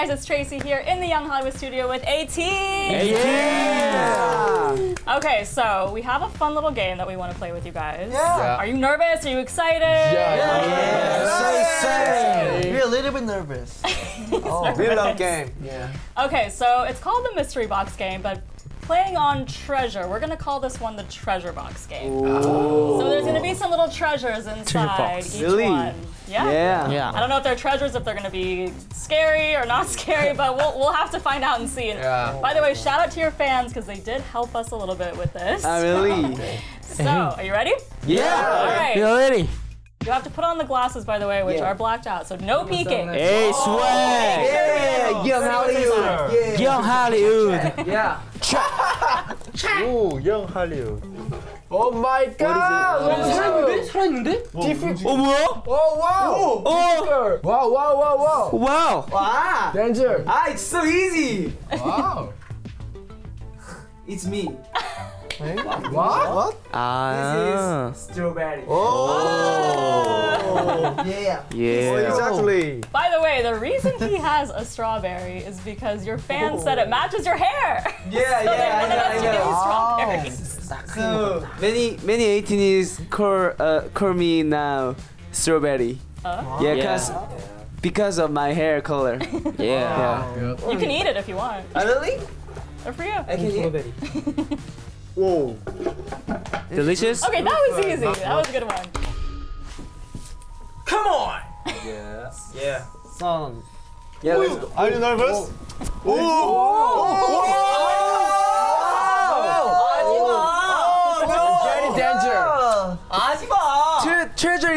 guys, it's Tracy here in the Young Hollywood studio with ATEEZ. Yeah. Okay, so we have a fun little game that we want to play with you guys. Yeah. Are you nervous? Are you excited? Yeah! yeah. Say, say. We're a little bit nervous. Oh, we love game. Yeah. Okay, so it's called the mystery box game, but playing on treasure. We're gonna call this one the treasure box game. So there's gonna be some little treasures inside box. each Really? one. Yeah. Yeah. Yeah. I don't know if they're treasures, if they're gonna be scary or not scary, but we'll, we'll have to find out and see. And Yeah. By the way, shout out to your fans because they did help us a little bit with this. Ah, really? So, are you ready? Yeah. All right. You ready? You have to put on the glasses, by the way, which are blacked out, so no peeking. Hey, swag. Yeah. Young Hollywood. Yeah. Young Hollywood. Yeah. 오, 영 할리우드. Oh my God. 살아있는데? 살아있는데? 어 뭐야? Oh wow. 어 Wow wow wow wow. 와우. Wow! Danger. Ah, it's so easy! Wow. It's me. What? What? 아. This is strawberry. Oh. Yeah. 예. Exactly. By the way, the reason he has a strawberry is because your fans said it matches your hair. Yeah, So they yeah, So, Many many ATINYs call uh, call me now strawberry. Uh, Yeah, Yeah. cause because of my hair color. Yeah. Yeah. you can eat it if you want. ah, really? Or for you. I can eat. 오. Delicious? Okay, that was easy. That was a good one. Come on! Yeah. Yeah. San. Yeah, let's go. Are you nervous? Very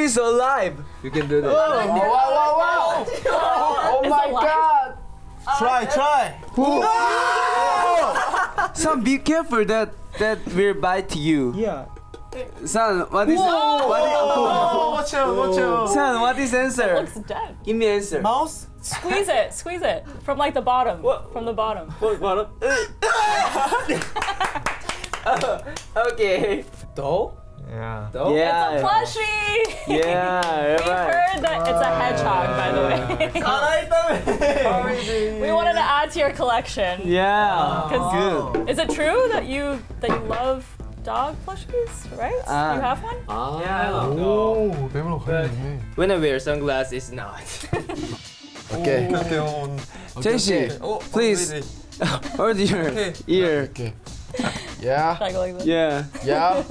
is alive. You can do that. Wow wow wow. Oh my God. Oh uh, try, uh, try. Oh. San, be careful that that will bite you. Yeah. San, what is what is, watch out, watch out. San, what is answer? Looks dead. Give me answer. Mouse? Squeeze it. Squeeze it. From like the bottom. From the bottom. What? Bottom? Oh, okay. 도? Yeah. Oh. Yeah. It's a plushie. Yeah. we right. heard that it's a hedgehog, by the way. we wanted to add to your collection. Yeah. Because oh. is it true that you that you love dog plushies, right? Uh, you have one? Ah. Yeah, I love dog. But when I wear sunglasses, it's not. okay. Jason, okay. oh, please, Or your okay. ear. Okay. Yeah. Like yeah. Yeah.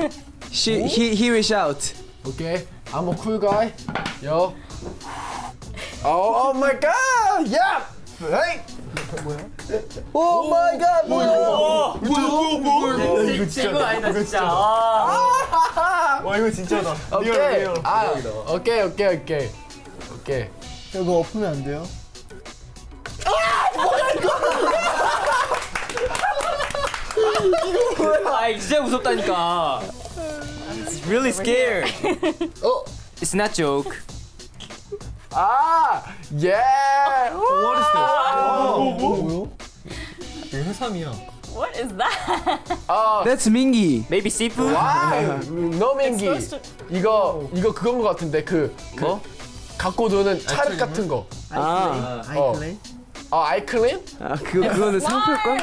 She he he will shout. Okay. I'm a cool guy. Yo. Oh, oh my God. Yeah. Hey. Oh my God. 뭐야? 이거 친구 아니다 진짜. 아. 와, 이거 진짜다. 오케이. 아, 오케이, 오케이, 오케이. 오케이. 이거 엎으면 안 돼요? 아 진짜 무섭다니까. It's really scared. 어? It's not joke. 아, 예. What is this? 뭐야? 이거 해삼이야. What is that? 아, That's Mingy. Maybe seafood? 와, 노민기. supposed to- 이거 이거 그건 것 같은데 그, 그 뭐? 갖고 노는 찰흙 같은 거. 아, 어. 아, 아이클린? 아 그거 그거는 상표권?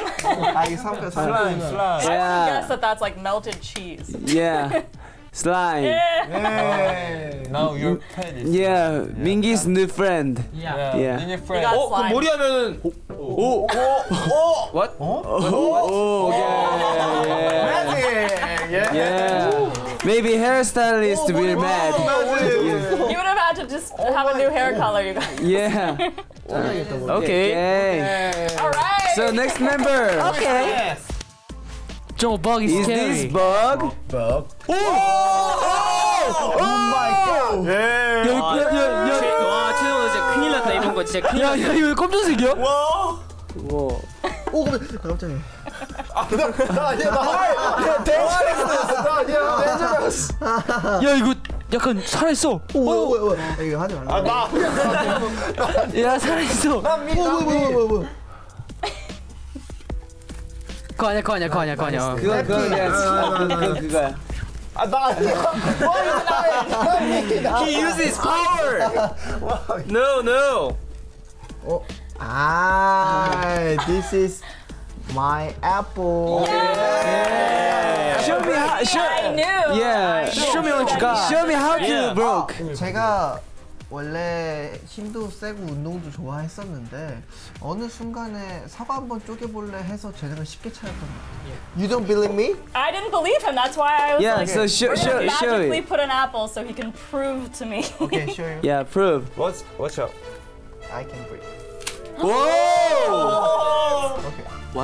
아 이게 삼겹 슬라임, 슬라임. Guess Yeah. that that's like melted cheese. Yeah. Slime. Hey, now your pet is. Yeah, Mingy's new friend. Yeah. Yeah. Then your You friend. got 어, 그럼 slime. 머리 하면은 오, 오, 오, what? Oh, yeah, yeah, 예. yeah. Maybe hairstylist will mad. You would have had to just have a new hair color, you guys. Yeah. Okay. Okay. All right. So next member. Okay. Joe Bug is, Is scary. this bug? Oh my god. 예. 야, 야, 야, 야, 와, 최영호 진짜 큰일 났다 이런 거 진짜 큰일 야, 났다. 야, 이거 왜 검정색이야? 와. 와. 오, 나 깜짝이야. 아니야, 나. 데인저러스. 나 아니야. 데인저러스. 야, 이거 약간 살아있어. 오, 뭐야, 뭐야, 뭐야. 이거 하지 말라. 아, 나. 야, 살아있어. 뭐야, Kanya, kanya, it. kanya. Good, good, yes. no, he uses power! no, no! Oh. Ah, this is my apple. Yeah. Show me how. Show, yeah, I knew. Yeah. Show me what you got. Show me how yeah. you broke. 제가 원래 힘도 세고 운동도 좋아했었는데 어느 순간에 사과 한번 쪼개볼래 해서 재능을 쉽게 찾았던 것 같아요. You don't believe me? I didn't believe him. That's why I was Yeah. like, So show we're show show magically put an apple so he can prove to me. Okay, show you. Yeah. Prove. What's what's up? I can breathe. Whoa.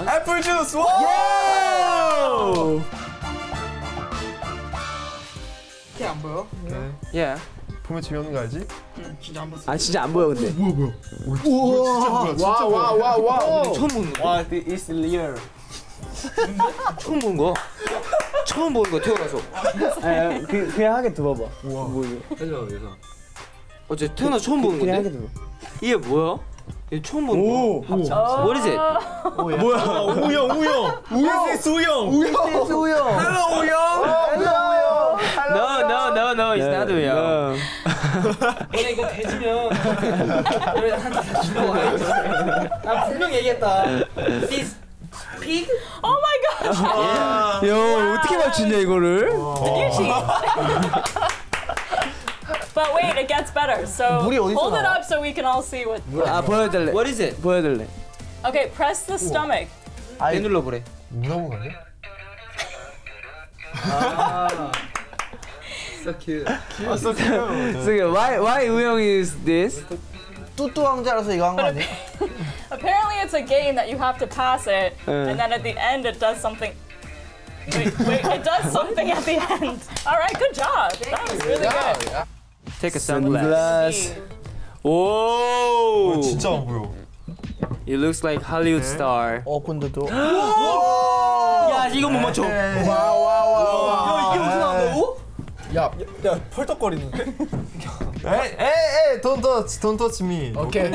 Apple juice. Wow. Yeah. 보면 재미없는 거 알지? 아 진짜 안 보여 근데. 와, 와, 와, 와. 처음 보는 거. 와, it's real. 처음 보는 거. 처음 보는 거 태어나서. 아, 그 그냥 하게 들어봐. 뭐 이거. 어제 태어나 처음 보는 그냥 하게 건데. 들어. 이게 뭐야? 이거 처음 보는 거. What is it? 우영 우영. 우영 우영. Is 우영. Hello 우영. Hello, No, no, no, no. It's not real. No. 너네 이거 대지면 너네 한테 다 주고 나 분명 얘기했다. This pig? oh my gosh. 야 어떻게 맞추냐 이거를? But wait, it gets better. So hold it up so we can all see what. 아 보여달래. What is it? 보여달래. Okay, press the stomach. 내 눌러 보래. 무서운 거아 so cute. Oh, so cute. so cute. Why why Wooyoung is this? 뚜뚜 이거 한거 아니야? Apparently it's a game that you have to pass it, and then at the end it does something. Wait, wait, it does something at the end. All right, good job. That was really good. good. Take a sunglass. Whoa! 진짜 It looks like Hollywood star. Open the door. 야 이거 못 맞춰. 와와와 와. 야 이게 무슨 다고? 야 펄떡거리는데? 에이 에이 don't touch don't touch me. 오케이.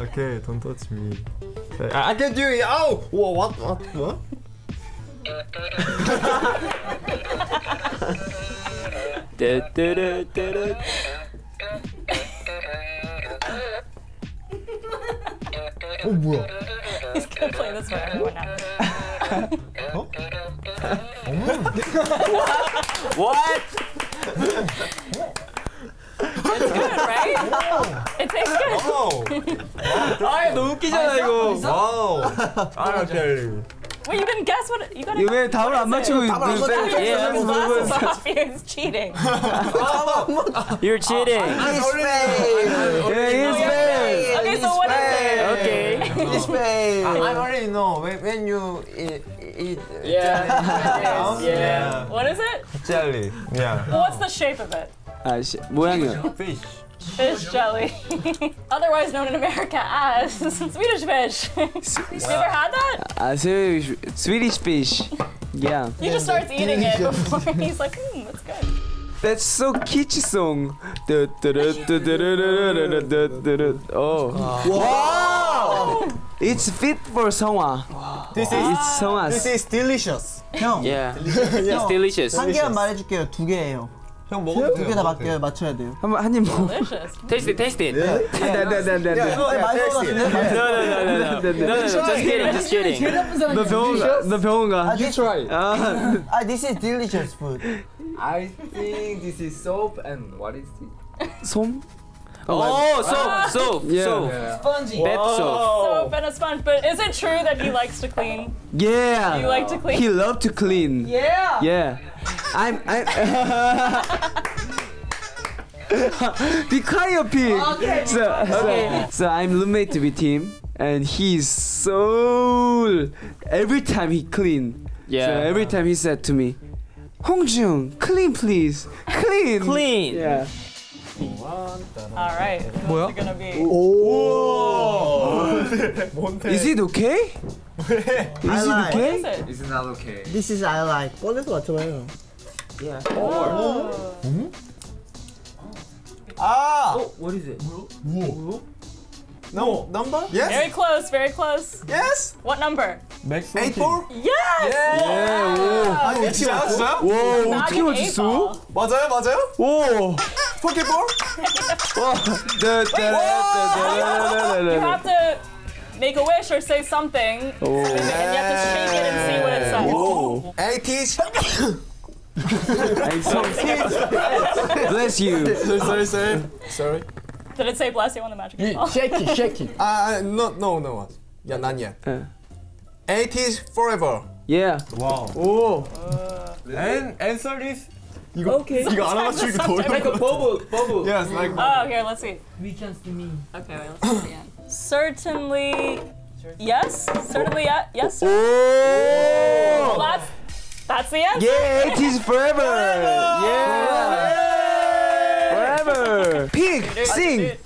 Okay, don't touch me. I, I can do it. Ow! Whoa, what what what? 떼떼레떼레. 어 뭐야? He's gonna play this for everyone now. What? It's good, right? It tastes good. 아 너무 웃기잖아 이거. 와우. 아, 오케이. Wait, you didn't guess what? You got 왜 답을 안 맞추고 있는데? He was cheating. You're cheating. Face. Yeah, he's bad. Okay, so what is it? Okay. His face. I already know when, when you eat, eat Yeah. yeah. What is it? jelly. Yeah. What's the shape of it? 아 씨, 모양이요. Fish. Fish jelly. Otherwise known in America as Swedish fish. you ever had that? 아 Swedish Swedish fish. Yeah. He just starts eating it before he's like, hmm, that's good. That's so kitsch song. Oh. Wow. It's fit for 성화. This It's 성화. this is delicious. 형. Yeah. It's delicious. 한 개만 말해줄게요. 두 개예요. 형 먹어도 두 개 다 맞게 맞춰야 돼요. 한번 한입 먹어. Delicious. Taste it, taste it. 네네네네. 아니, 맛있을 것 같은데? No, no, no, no, no. No, no, no. Just kidding, just kidding. 너 병원 가. 너 병원 가. 아, this, try. 아, 아, this is delicious food. I think this is soap and what is it? 솜? Oh, soap, ah. so Yeah. so Yeah. Spongy. Bed so. Soap and a sponge. But is it true that he likes to clean? Yeah. You like to clean? He love to clean. Yeah. Yeah. I'm I'm Be quiet, pig. Okay. So, so, so I'm roommate with him, and he's so every time he clean. So Yeah. every time he said to me, Hongjoong, clean please, clean. Clean. Yeah. All right. What's it gonna be? 뭔데? Is it okay? Is it like- What is okay? it? It's not okay. This is I like. 꺼내서 맞춰봐요. 아! What is it? No number? Yes. Very close. Very close. Yes. What number? Eight four? Yes. Yeah. 아니 어떻게 맞았어요? 오, 오 Not 어떻게 an eight 맞췄어? ball. 맞아요, 맞아요? 오, Pokeball? The- the- the- You have to make a wish or say something, and you have to shake it and see what it says. Oh. ATEEZ. I'm so Bless you. sorry, sorry, sorry. Sorry. Did it say bless you on the magic You- ball? Shake it, shake it. Uh, no, no, no. Yeah, not yet. Uh. ATEEZ forever. Yeah. Wow. 오. And answer is Okay. 이거 안 맞추기 더 Like a bubble, bubble. Yes, like Oh, here, let's see. We can see me. Okay, wait, let's see again. Certainly, yes. Certainly, yeah. Yes. Sir. Oh. Well, that's that's the answer. Yeah, it is forever. Yeah. Forever. Pig, sing.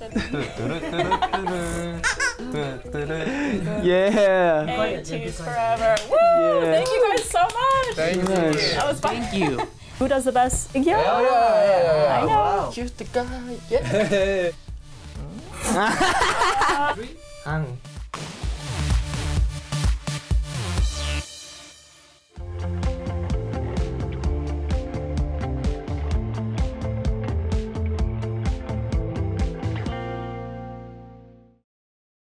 Yeah. AT's forever. Woo! Yeah. Thank you guys so much. Thank you. Nice. That was fun. Thank you. Who does the best? Yeah. Yeah, yeah, yeah. I know. Here's the guy. Yeah. 앙.